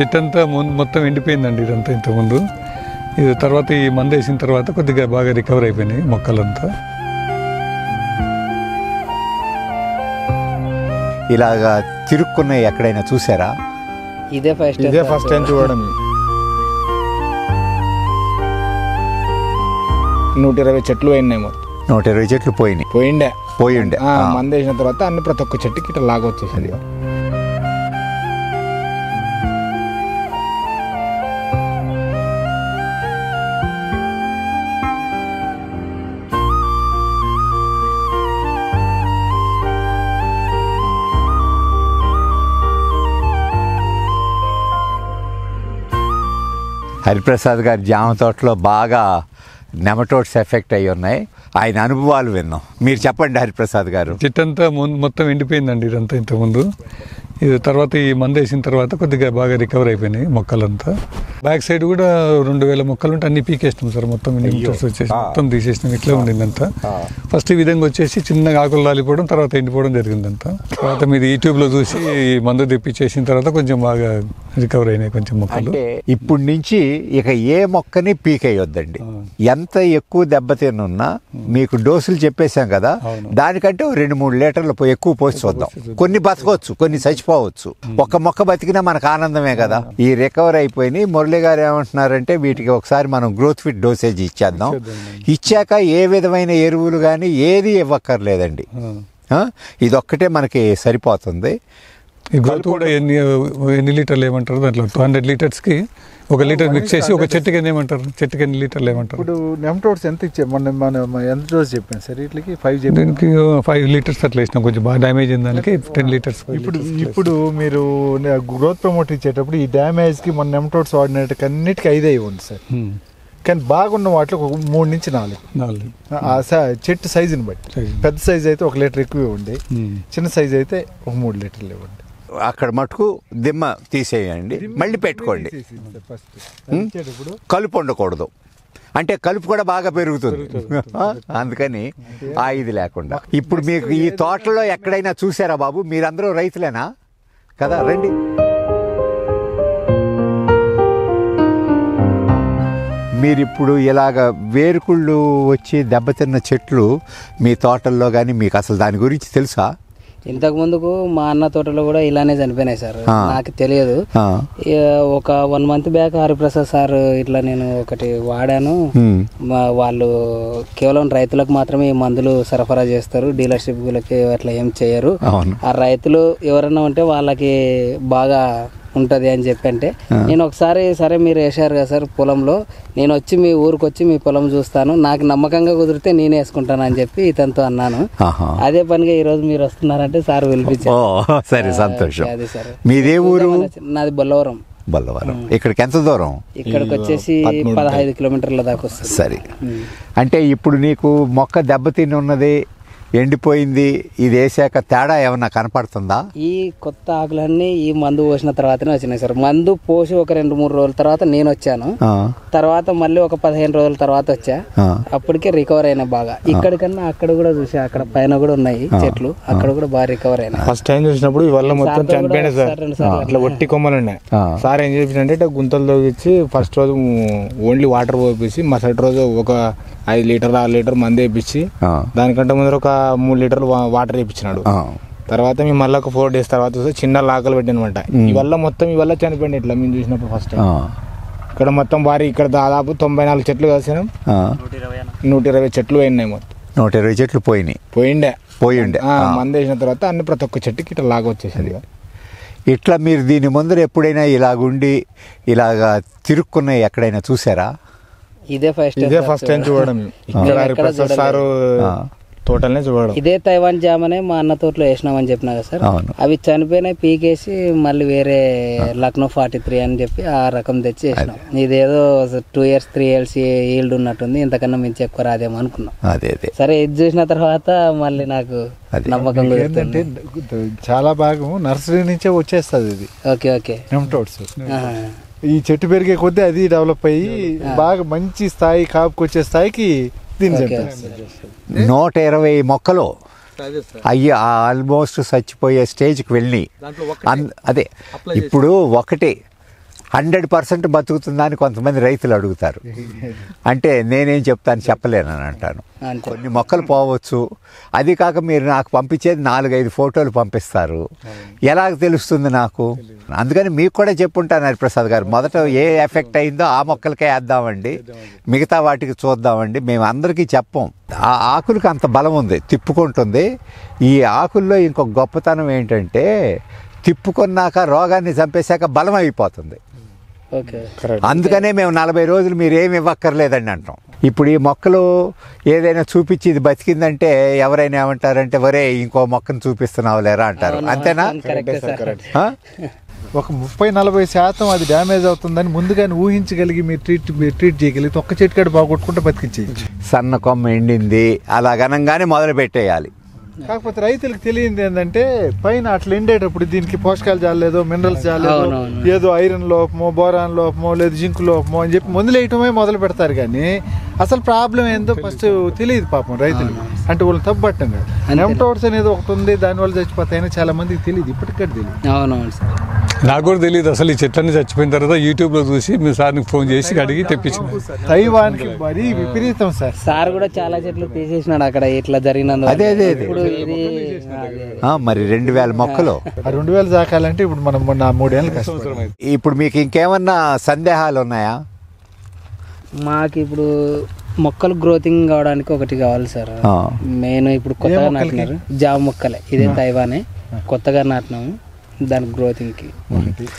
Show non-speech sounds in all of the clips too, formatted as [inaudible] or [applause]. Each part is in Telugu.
చెట్టు అంతా మొత్తం ఎండిపోయిందండి ఇదంతా ఇంతకుముందు. ఇది తర్వాత ఈ మందు వేసిన తర్వాత కొద్దిగా బాగా రికవర్ అయిపోయినాయి మొక్కలంతా. ఇలాగా తిరుక్కున్నాయి ఎక్కడైనా చూసారా? ఇదే ఫస్ట్ ఇదే ఫస్ట్ టైం చూడడం. నూట ఇరవై చెట్లు పోయినాయి మొత్తం. నూట ఇరవై చెట్లు పోయినాయి. పోయిండే. పోయిండే. ఆ, ఆ. మందు వేసిన తర్వాత అన్ని ప్రతి ఒక్క చెట్టుకి ఇట్లా లాగా హరిప్రసాద్ గారి జామ తోటలో బాగా నెమటోడ్స్ ఎఫెక్ట్ అయి ఉన్నాయి. ఆయన అనుభవాలు విన్నాం. మీరు చెప్పండి హరిప్రసాద్ గారు. చెట్టు మొత్తం ఎండిపోయిందండి ఇదంతా ఇంతకుముందు. ఇది తర్వాత ఈ మందు వేసిన తర్వాత కొద్దిగా బాగా రికవర్ అయిపోయినాయి మొక్కలంతా. బ్యాక్ సైడ్ కూడా రెండు వేల మొక్కలు ఉంటే అన్ని పీకేసినాం సార్. మొత్తం వచ్చేసి మొత్తం తీసేసినాం. ఇట్లా ఉండిందంతా. ఫస్ట్ ఈ విధంగా వచ్చేసి చిన్నగా ఆకులు రాలిపోవడం తర్వాత ఎండిపోవడం జరిగిందంతా. తర్వాత మీరు యూట్యూబ్లో చూసి ఈ మందు తెప్పించేసిన తర్వాత కొంచెం బాగా రికవర్ అయినాయి కొంచెం మొక్కలు. ఇప్పుడు నుంచి ఇక ఏ మొక్కని పీకేయొద్దండి. ఎంత ఎక్కువ దెబ్బతినున్నా మీకు డోసులు చెప్పేశాం కదా. దానికంటే రెండు మూడు లీటర్లు ఎక్కువ పోసి చూద్దాం. కొన్ని బతకవచ్చు కొన్ని చచ్చిపోవచ్చు ఒక మొక్క బతికినా మనకు ఆనందమే కదా. ఈ రికవర్ అయిపోయి మురళి గారు ఏమంటున్నారంటే వీటికి ఒకసారి మనం గ్రోత్ ఫిట్ డోసేజ్ ఇచ్చేద్దాం. ఇచ్చాక ఏ విధమైన ఎరువులు కానీ ఏది ఇవ్వక్కర్లేదండి? ఇదొక్కటే మనకి సరిపోతుంది. గ్రోత్ కూడా ఎన్ని ఎన్ని లీటర్లు ఏమంటారు? దాంట్లో టూ హండ్రెడ్ లీటర్స్కి ఒక లీటర్ మిక్స్ చేసి ఒక చెట్టుకి ఎన్ని ఏమంటారు? చెట్టుకి ఎన్ని లీటర్లు ఏమంటారు? ఇప్పుడు నెమ్టోడ్స్ ఎంత ఇచ్చే మన మన ఎంత డోస్ చెప్పాను సార్? వీటికి ఫైవ్ దీనికి ఫైవ్ లీటర్స్ అట్లా వేసినాం. కొంచెం బాగా డ్యామేజ్ అయిన దానికి టెన్ లీటర్స్ ఇప్పుడు ఇప్పుడు మీరు గ్రోత్ ప్రమోట్ ఇచ్చేటప్పుడు ఈ డ్యామేజ్కి మన నెమ్టోడ్స్ వాడినట్టు అన్నిటికీ ఐదే ఇవ్వండి సార్. కానీ బాగున్న వాటిలో ఒక మూడు నుంచి నాలుగు. నాలుగు. చెట్టు సైజుని బట్టి. పెద్ద సైజ్ అయితే ఒక లీటర్ ఎక్కువ ఇవ్వండి Hmm. చిన్న సైజ్ అయితే ఒక మూడు లీటర్లు ఇవ్వండి అక్కడ మటుకు దిమ్మ తీసేయండి. మళ్ళీ పెట్టుకోండి. కలుపు ఉండకూడదు అంటే కలుపు కూడా బాగా పెరుగుతుంది. [laughs] అందుకని ఆ ఇది లేకుండా. ఇప్పుడు మీకు ఈ తోటలో ఎక్కడైనా చూసారా బాబు? మీరందరూ రైతులేనా? కదా రండి. మీరు ఇప్పుడు ఇలాగ వేరుకుళ్ళు వచ్చి దెబ్బతిన్న చెట్లు మీ తోటల్లో కానీ మీకు అసలు దాని గురించి తెలుసా? ఇంతకు ముందుకు మా అన్న తోటలో కూడా ఇలానే చనిపోయినాయి సార్. నాకు తెలియదు. ఒక one month back Hariprasad sir ఇట్లా నేను ఒకటి వాడాను. వాళ్ళు కేవలం రైతులకు మాత్రమే ఈ మందులు సరఫరా చేస్తారు. డీలర్షిప్లకి అట్లా ఏం చేయరు. ఆ రైతులు ఎవరైనా ఉంటే వాళ్ళకి బాగా ఉంటది అని చెప్పి అంటే నేను ఒకసారి సరే మీరు వేసారు కదా సార్ పొలంలో నేను వచ్చి మీ ఊరికి వచ్చి మీ పొలం చూస్తాను నాకు నమ్మకంగా కుదిరితే నేను వేసుకుంటాను అని చెప్పి ఇతనితో అన్నాను. అదే పనిగా ఈ రోజు మీరు వస్తున్నారంటే సార్ పిలిపించారు. సరే సంతోషం. అదే సార్. మీదే ఊరు? నాది బొల్లవరం. బల్లవరం. ఇక్కడికి ఎంత దూరం? ఇక్కడికి వచ్చేసి పదహైదు కిలోమీటర్ల దాకా వస్తుంది. సరే. అంటే ఇప్పుడు నీకు మొక్క దెబ్బతిని ఉన్నది ఎండిపోయింది ఇది వేసాక తేడా ఏమన్నా కనపడుతుందా? ఈ కొత్త ఆకులన్నీ ఈ మందు పోసిన తర్వాతనే వచ్చినాయి సార్. మందు పోసి ఒక రెండు మూడు రోజుల తర్వాత నేను వచ్చాను. ఆ, తర్వాత మళ్ళీ ఒక పదిహేను రోజుల తర్వాత వచ్చా. అప్పటికే రికవర్ అయినా బాగా. ఇక్కడికన్నా అక్కడ కూడా చూసా అక్కడ పైన కూడా ఉన్నాయి చెట్లు. అక్కడ కూడా బాగా రికవర్ అయినా. ఫస్ట్ టైం చూసినప్పుడు మొత్తం సార్. అట్లా ఒట్టి కొమ్మలు ఉన్నాయి. సార్ ఏం ఇట్లా గుంతలు తోగించి ఫస్ట్ రోజు ఓన్లీ వాటర్ పోపించి మరుసటి రోజు ఒక ఐదు లీటర్ ఆరు లీటర్ మంది వేయించి ఆ, దానికంటే ముందర ఒక మూడు లీటర్లు వాటర్ వేయించినాడు ఆ, తర్వాత మేము మళ్ళీ ఒక ఫోర్ డేస్ తర్వాత చూస్తే చిన్న లాకలు పెట్టినమాట. ఇవల్ల మొత్తం ఇవల్ల చనిపోయింది ఇట్లా మేము చూసినప్పుడు ఫస్ట్ ఆ, ఇక్కడ మొత్తం భారీ ఇక్కడ దాదాపు తొంభై నాలుగు చెట్లు కలిసినాం. ఆ. నూట ఇరవై చెట్లు పోయినాయి మొత్తం. నూట ఇరవై చెట్లు పోయినాయి. పోయిండే. పోయిండే. మందు వేసిన తర్వాత అన్ని ప్రతి ఒక్క చెట్టుకి ఇట్లా లాగా వచ్చేసింది. ఇట్లా మీరు దీని ముందర ఎప్పుడైనా ఇలాగుండి ఇలాగా తిరుక్కున్నాయి ఎక్కడైనా చూసారా? ఇదే ఫస్ట్ ఇదే ఫస్ట్ టైం చూడడం. ఇక్కడ సారు ఆ. తోటలనే చూడడం. ఇదే తైవాన్ జామనే మా అన్న తోటలో వేసినామని చెప్పినా కదా సార్? అవును. అవి చనిపోయినాయి పీకేసి మళ్ళీ వేరే లక్నో ఫార్టీ త్రీ అని చెప్పి ఆ రకం తెచ్చి వేసినాం. ఇదేదో two years three years yield ఉన్నట్టుంది ఇంతకన్నా మించి ఎక్కువ రాదేమో అనుకున్నాం. అదే అదే. సరే ఇది చూసిన తర్వాత మళ్ళీ నాకు. నమ్మకం ఏంటంటే చాలా భాగం నర్సరీ నుంచే వచ్చేస్తుంది ఇది. Okay okay. ఈ చెట్టు పెరిగే కొద్దీ అది డెవలప్ అయ్యి బాగా మంచి స్థాయి కాపుకి వచ్చే స్థాయికి దీన్ని నూట ఇరవై మొక్కలు అయ్యి ఆల్మోస్ట్ చచ్చిపోయే స్టేజ్కి వెళ్ళి అన్- అదే. ఇప్పుడు ఒకటి. హండ్రెడ్ పర్సెంట్ బతుకుతుందని కొంతమంది రైతులు అడుగుతారు. [laughs] అంటే నేనేం చెప్తాను చెప్పలేనని అంటాను. కొన్ని మొక్కలు పోవచ్చు. అది కాక మీరు నాకు పంపించేది నాలుగైదు ఫోటోలు పంపిస్తారు. ఎలాగ తెలుస్తుంది నాకు? అందుకని మీకు కూడా చెప్పుంటాను హరిప్రసాద్ గారు. మొదట ఏ ఎఫెక్ట్ అయిందో ఆ మొక్కలకే వేద్దామండి. మిగతా వాటికి చూద్దామండి. మేము అందరికీ చెప్పం. ఆ ఆకులకి అంత బలం ఉంది. తిప్పుకుంటుంది. ఈ ఆకుల్లో ఇంకొక గొప్పతనం ఏంటంటే తిప్పుకున్నాక రోగాన్ని చంపేశాక బలం అయిపోతుంది. అందుకనే మేము నలభై రోజులు మీరు ఏమి ఇవ్వక్కర్లేదండి అంటాం. ఇప్పుడు ఈ మొక్కలు ఏదైనా చూపించి ఇది బతికిందంటే ఎవరైనా ఏమంటారంటే వరే ఇంకో మొక్కను చూపిస్తున్నావు లేరా అంటారు. అంతేనా? ఒక ముప్పై నలభై శాతం అది డ్యామేజ్ అవుతుందని ముందుగానే ఊహించగలిగి మీరు ట్రీట్ మీరు ట్రీట్ చేయగలిగితే ఒక్క చెట్టు కాడ బాగొట్టుకుంటే బతికించేయచ్చు. సన్న కొమ్మ ఎండింది అలా గనంగానే మొదలు పెట్టేయాలి కాకపోతే రైతులకు తెలియంది ఏంటంటే పైన అట్లా ఎండేటప్పుడు దీనికి పోషకాలు జాలేదో మినరల్స్ జాలేదో. ఏదో ఐరన్ లోపమో బోరాన్ లోపమో లేదు జింక్ లోపమో అని చెప్పి మందులేయటమే మొదలు పెడతారు కానీ అసలు ప్రాబ్లం ఏందో ఫస్ట్ తెలియదు పాపం రైతులు. అంటే వాళ్ళు తప్పట్టం కాదు నెమటోడ్స్ అనేది ఒకటి ఉంది దానివల్ల చచ్చిపోతాయని చాలా మందికి తెలియదు ఇప్పటికే తెలియదు. అవునవును సార్. నాకు కూడా తెలియదు అసలు ఈ చెట్లన్నీ చచ్చిపోయిన తర్వాత యూట్యూబ్లో చూసి మీ సార్కి ఫోన్ చేసి అడిగి తెప్పించిన. తైవాన్కి మరీ విపరీతం సార్. సార్ కూడా చాలా చెట్లు తీసేసినాడు అక్కడ ఇట్లా జరిగినందువల్ల అదే, అదే, అదే. ఇప్పుడు ఇది అదే. ఆ, మరి రెండు వేల మొక్కలు. ఆ రెండు వేలు దాకాలంటే ఇప్పుడు మనం మొన్న మూడేళ్ళు కష్టం ఇప్పుడు మీకు ఇంకేమన్నా సందేహాలు ఉన్నాయా? మాకు ఇప్పుడు మొక్కలు గ్రోతింగ్ కావడానికి ఒకటి కావాలి సార్. ఆ. మెయిన్ ఇప్పుడు కొత్తగా మొక్కలకి? నాటినారు. జామ మొక్కలే. ఇదే తైవానే. కొత్తగా నాటినాము. దాని గ్రోతింగ్కి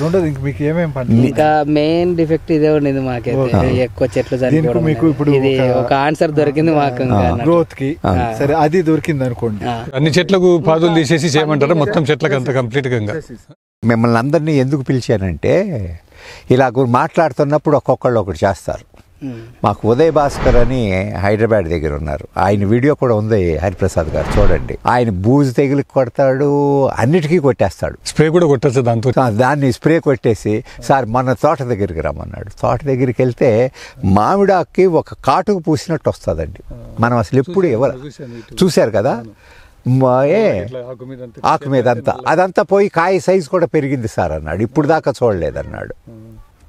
రెండోది ఇంక మీకు ఏమేం పంట ఇంకా మెయిన్ డిఫెక్ట్ ఇదే ఉండేది మాకైతే ఎక్కువ చెట్లు చనిపోవడం మీకు. ఇప్పుడు ఇది ఒక- ఆన్సర్ దొరికింది మాకు. గ్రోత్కి సరే అది దొరికింది అనుకోండి. అన్ని చెట్లకు పాదులు తీసేసి చేయమంటారా మొత్తం చెట్లకు అంత కంప్లీట్గా? మిమ్మల్ని అందరినీ ఎందుకు పిలిచానంటే ఇలా మాట్లాడుతున్నప్పుడు ఒక్కొక్కళ్ళు ఒకటి చేస్తారు. మాకు ఉదయ్ భాస్కర్ అని హైదరాబాద్ దగ్గర ఉన్నారు. ఆయన వీడియో కూడా ఉంది హరిప్రసాద్ గారు చూడండి. ఆయన బూజు తెగిలి కొడతాడు అన్నిటికీ కొట్టేస్తాడు. స్ప్రే కూడా కొట్టచ్చు దాంతో. దాన్ని స్ప్రే కొట్టేసి సార్ మన తోట దగ్గరికి రమ్మన్నాడు. తోట దగ్గరికి వెళ్తే మామిడాకి ఒక కాటుకు పూసినట్టు వస్తుందండి. మనం అసలు ఎప్పుడు ఎవరు చూశారు కదా? మా- ఏ ఆకు మీద అంతా అదంతా పోయి కాయ సైజు కూడా పెరిగింది సార్ అన్నాడు. ఇప్పుడు దాకా చూడలేదన్నాడు.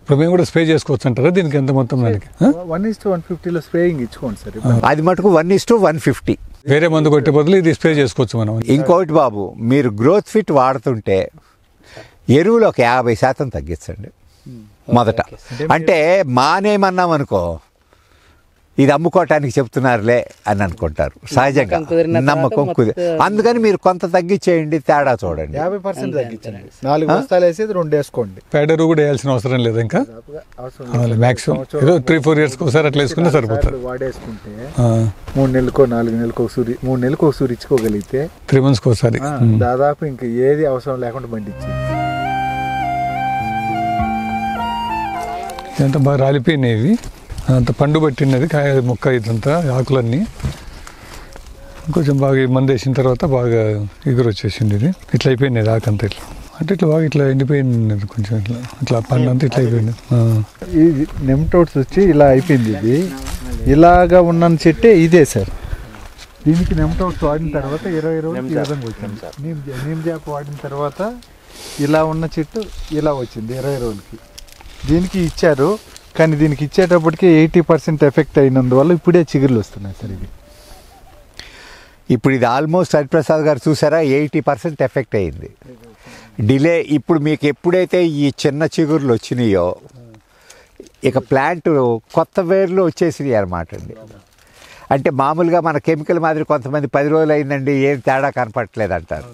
ఇప్పుడు మేము కూడా స్ప్రే చేసుకోవచ్చు అంటారా? దీనికి ఎంత మొత్తం దానికి? వన్ ఇస్ టు వన్ ఫిఫ్టీలో స్ప్రేయింగ్ ఇచ్చుకోండి సార్. అది మటుకు one is to one fifty వేరే మందు కొట్టే బదులు ఇది స్ప్రే చేసుకోవచ్చు మనం. ఇంకోటి బాబు మీరు గ్రోత్ ఫిట్ వాడుతుంటే ఎరువులు ఒక యాభై శాతం తగ్గించండి. మొదట. అంటే మానేమన్నాం అనుకో ఇది అమ్ముకోవటానికి చెప్తున్నారులే అని అనుకుంటారు. సహజంగా. నమ్మకం మొత్తం- అందుకని మీరు కొంత తగ్గించేయండి తేడా చూడండి. యాభై పర్సెంట్ తగ్గించండి. నాలుగు బస్తాలు వేసేది రెండు వేసుకోండి. ప్యాడరు కూడా వేయాల్సిన అవసరం లేదు ఇంకా? అవసరం మాక్సిమం ఏదో త్రీ ఫోర్ ఇయర్స్కి ఒకసారి అట్లా వేసుకున్నా సరిపోతుంది. వాడేసుకుంటే ఆ, మూడు నెలలకో నాలుగు నెలలకు ఒక సూరి మూడు నెలలకు ఒక సూరి ఇచ్చుకోగలిగితే త్రీ మంత్స్కి ఒకసారి. దాదాపు ఇంక ఏది అవసరం లేకుండా పండించి ఇదంతా బాగా రాలిపోయినాయి ఇవి. అంత పండు పట్టినది కాయ మొక్క ఇదంతా ఆకులన్నీ. కొంచెం బాగా ఈ మందు వేసిన తర్వాత బాగా ఎగురు వచ్చేసింది ఇది. ఇట్లా అయిపోయినది ఆకంతా ఇట్లా. అంటే ఇట్లా బాగా ఇట్లా ఎండిపోయింది కొంచెం ఇట్లా. ఇట్లా పండు అంతా ఇట్లా అయిపోయింది. ఆ. ఈ నెమ్టోడ్స్ వచ్చి ఇలా అయిపోయింది ఇది. ఇలాగా ఉన్న చెట్టే ఇదే సార్. దీనికి నెమ్టోడ్స్ వాడిన తర్వాత ఇరవై రోజులు ఈ విధంగా వచ్చింది. నీమ్ జా- నీమ్ జాప్ వాడిన తర్వాత ఇలా ఉన్న చెట్టు ఇలా వచ్చింది ఇరవై రోజులకి దీనికి ఇచ్చారు కానీ దీనికి ఇచ్చేటప్పటికి ఎయిటీ పర్సెంట్ ఎఫెక్ట్ అయినందువల్ల ఇప్పుడే చిగుర్లు వస్తున్నాయి సార్ ఇవి. ఇప్పుడు ఇది ఆల్మోస్ట్ హరిప్రసాద్ గారు చూసారా? ఎయిటీ పర్సెంట్ ఎఫెక్ట్ అయింది. డిలే ఇప్పుడు మీకు ఎప్పుడైతే ఈ చిన్న చిగుర్లు వచ్చినాయో ఇక ప్లాంట్ కొత్త వేర్లు వచ్చేసినాయి అనమాట అండి. అంటే మామూలుగా మన కెమికల్ మాదిరి కొంతమంది పది రోజులు అయిందండి ఏం తేడా కనపట్లేదు అంటారు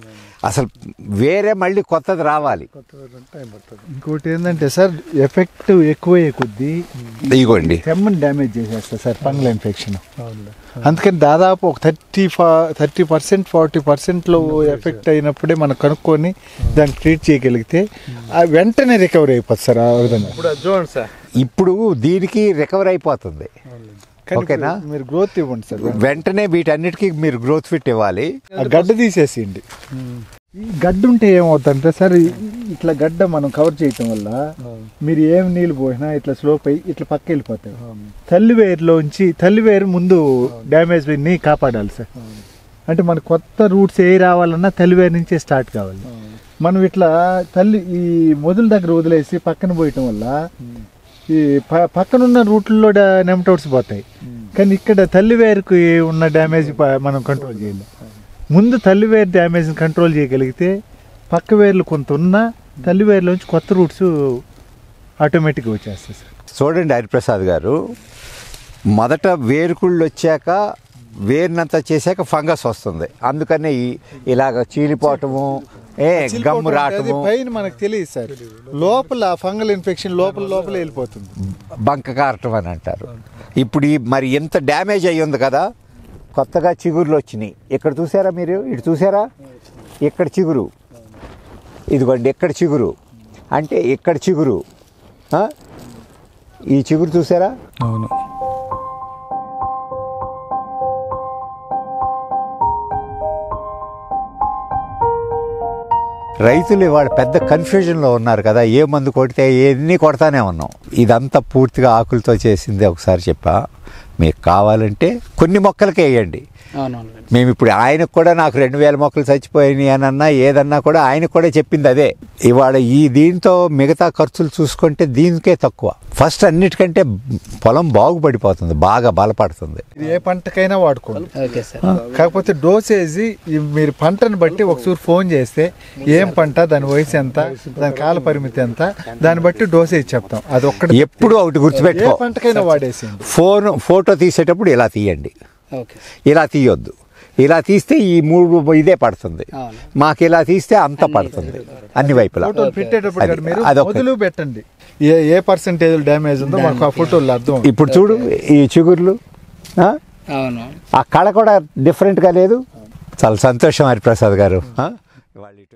అసలు వేరే మళ్ళీ కొత్తది రావాలి. ఇంకోటి ఏంటంటే సార్ ఎఫెక్ట్ ఎక్కువయ్యే కొద్దీ ఇదిగోండి. తెమ్మని డ్యామేజ్ చేసేస్తారు సార్ ఫంగల్ ఇన్ఫెక్షన్ అందుకని దాదాపు ఒక థర్టీ ఫా థర్టీ పర్సెంట్ ఫార్టీ పర్సెంట్లో ఎఫెక్ట్ అయినప్పుడే మనం కనుక్కొని దాన్ని ట్రీట్ చేయగలిగితే ఆ వెంటనే రికవరీ అయిపోతుంది సార్ ఆ విధంగా. ఇప్పుడు చూడండి సార్. ఇప్పుడు దీనికి రికవర్ అయిపోతుంది. ఓకేనా? మీరు గ్రోత్ ఇవ్వండి సార్ వెంటనే వీటన్నిటికీ మీరు గ్రోత్ ఫిట్ ఇవ్వాలి. గడ్డ తీసేసేయండి ఈ గడ్డ ఉంటే ఏమవుతుందంటే సార్ ఇట్లా గడ్డ మనం కవర్ చేయటం వల్ల మీరు ఏం నీళ్ళు పోసినా ఇట్లా స్లోప్ అయ్యి ఇట్లా పక్క వెళ్ళిపోతాయి. తల్లివేరులోంచి తల్లివేరు ముందు డ్యామేజ్ని కాపాడాలి సార్. అంటే మన కొత్త రూట్స్ ఏ రావాలన్నా తల్లివేరు నుంచే స్టార్ట్ కావాలి. మనం ఇట్లా తల్లి ఈ మొదల దగ్గర వదిలేసి పక్కన పోయటం వల్ల ఈ ప- పక్కనున్న రూట్లలో నెమటౌట్స్ పోతాయి. కానీ ఇక్కడ తల్లి వేరుకు ఉన్న డ్యామేజ్ మనం కంట్రోల్ చేయలేం. ముందు తల్లి వేరు డ్యామేజ్ని కంట్రోల్ చేయగలిగితే పక్క వేర్లు కొంత ఉన్నా తల్లి వేరులోంచి కొత్త రూట్స్ ఆటోమేటిక్గా వచ్చేస్తాయి సార్. చూడండి హరిప్రసాద్ గారు మొదట వేరుకుళ్ళు వచ్చాక వేరునంతా చేశాక ఫంగస్ వస్తుంది. అందుకనే ఈ- ఇలాగ చీలిపోవటము ఏ గమ్ము రావటము. పైన మనకు తెలియదు సార్. లోపల ఫంగల్ ఇన్ఫెక్షన్ లోపల లోపల వెళ్ళిపోతుంది. బంక కారటం అని అంటారు. ఇప్పుడు ఈ మరి ఎంత డ్యామేజ్ అయ్యి ఉంది కదా కొత్తగా చిగుర్లు వచ్చినాయి. ఇక్కడ చూసారా మీరు? ఇటు చూసారా? ఇక్కడ చిగురు. ఇదిగోండి ఇక్కడ చిగురు? అంటే ఇక్కడ చిగురు. ఆ? ఈ చిగురు చూసారా? అవును. రైతులు ఇవాళ పెద్ద కన్ఫ్యూజన్లో ఉన్నారు కదా ఏ మందు కొడితే ఎన్ని కొడతానే ఉన్నాం. ఇదంతా పూర్తిగా ఆకులతో చేసింది ఒకసారి చెప్పా. మీకు కావాలంటే కొన్ని మొక్కలకే వేయండి. మేము ఇప్పుడు ఆయనకు కూడా నాకు రెండు వేల మొక్కలు చచ్చిపోయినాయి అని అన్నా ఏదన్నా కూడా ఆయనకు కూడా చెప్పింది అదే. ఇవాళ ఈ దీంతో మిగతా ఖర్చులు చూసుకుంటే దీనికే తక్కువ. ఫస్ట్ అన్నిటికంటే పొలం బాగుపడిపోతుంది బాగా బలపడుతుంది. ఇది ఏ పంటకైనా వాడుకోండి. Okay sir. కాకపోతే డోసేజీ మీరు పంటను బట్టి ఒకసారి ఫోన్ చేస్తే ఏం పంట దాని వయసు ఎంత దాని కాల పరిమితి ఎంత దాన్ని బట్టి డోసేజ్ చెప్తాం. అది ఒక్కటి ఎప్పుడు ఒకటి ఏ గుర్తుపెట్టుకో పంటకైనా వాడేసింది ఫోన్ ఫోటో తీసేటప్పుడు ఇలా తీయండి. ఓకే. ఇలా తీయొద్దు. ఇలా తీస్తే ఈ మూడు ఇదే పడుతుంది. మాకు ఇలా తీస్తే అంత పడుతుంది. అన్ని వైపులా. పెట్టేటప్పుడు పెట్టండి. ఏ ఏ పర్సెంటేజ్ డ్యామేజ్ ఉందో మాకు ఆ ఫోటోలు అర్థం. ఇప్పుడు చూడు ఈ చిగుర్లు ఆ? అవును. ఆ కళ కూడా డిఫరెంట్గా లేదు. చాలా సంతోషం హరిప్రసాద్ గారు? ఇవాళ ఇటు